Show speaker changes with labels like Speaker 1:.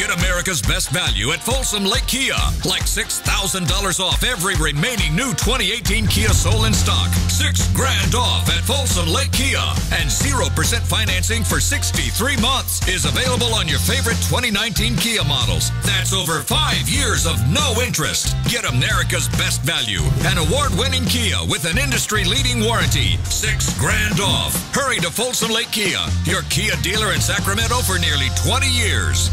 Speaker 1: Get America's best value at Folsom Lake Kia. Like $6,000 off every remaining new 2018 Kia Soul in stock. Six grand off at Folsom Lake Kia. And 0% financing for 63 months is available on your favorite 2019 Kia models. That's over five years of no interest. Get America's best value. An award winning Kia with an industry leading warranty. Six grand off. Hurry to Folsom Lake Kia, your Kia dealer in Sacramento for nearly 20 years.